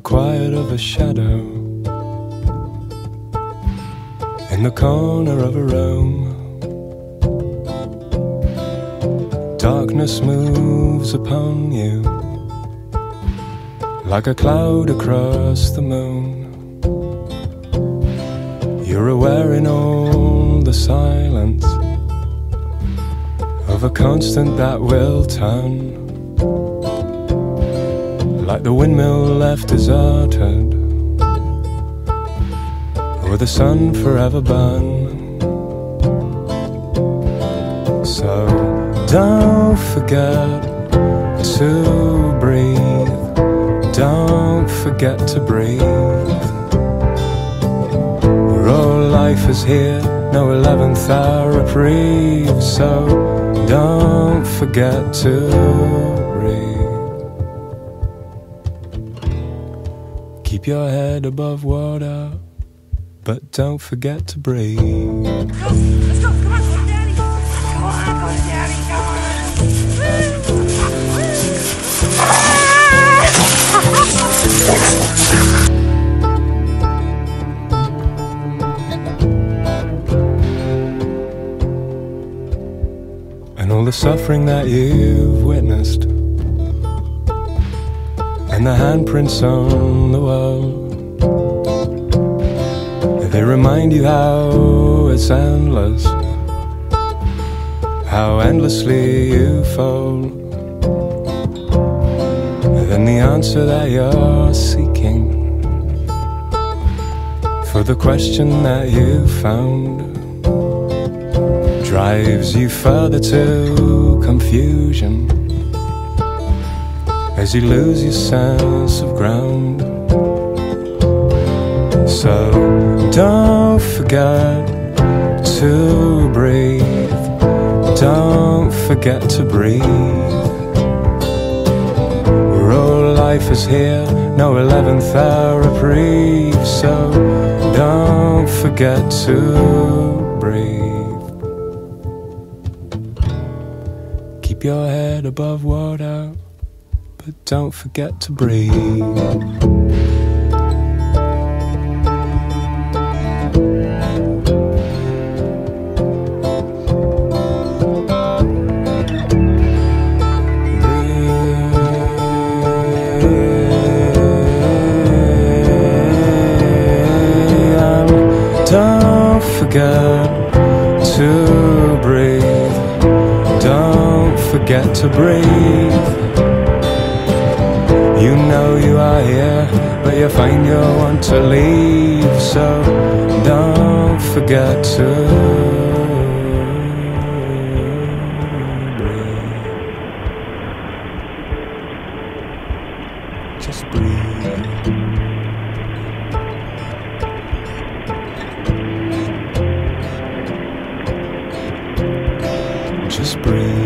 quiet of a shadow in the corner of a room. Darkness moves upon you like a cloud across the moon. You're aware in all the silence of a constant that will turn like the windmill left deserted, or the sun forever burned. So don't forget to breathe, don't forget to breathe. All life is here, no eleventh hour reprieve, so don't forget to Keep your head above water, but don't forget to breathe. Let's go, let's go, come on, go daddy. Come on, go daddy, come on. And all the suffering that you've witnessed and the handprints on the wall. They remind you how it's endless, how endlessly you fall. Then the answer that you're seeking for the question that you found drives you further to confusion as you lose your sense of ground. So don't forget to breathe, don't forget to breathe. Where all life is here, no 11th hour reprieve, so don't forget to breathe. Keep your head above water but don't forget to breathe. Don't forget to breathe. Don't forget to breathe. You are here, but you find you want to leave, so don't forget to. Just breathe. Just breathe.